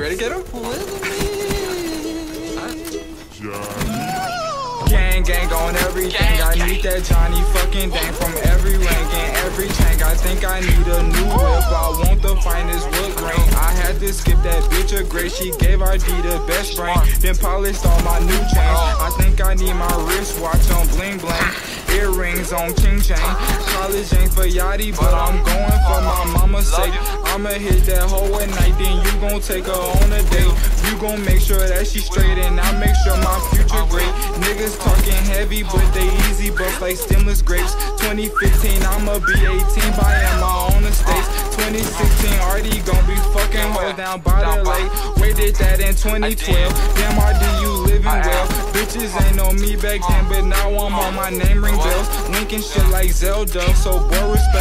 ready to get him? Gang, gang on everything. I need that Johnny fucking Dang from every rank and every tank. I think I need a new whip. I want the finest wood grain. I had to skip that bitch a grade. She gave RD the best brain. Then polished all my new chains. I think I need my wristwatch on bling bling. Earrings on King Chain. College ain't for Yachty, but I'm going for my mama's sake. I'ma hit that hoe at night, then you gon' take her on a date. You gon' make sure that she straight, and I make sure my future great. Niggas talking heavy, but they easy, bust like stemless grapes. 2015, I'ma be 18, buying my own estates. 2016, already gon' be fucking hoes down by the lake. Waited that in 2012. Damn, RD, you living well. Bitches ain't know me back then, but now I'm on my name ring bells. Linking shit like Zelda, so boy, respect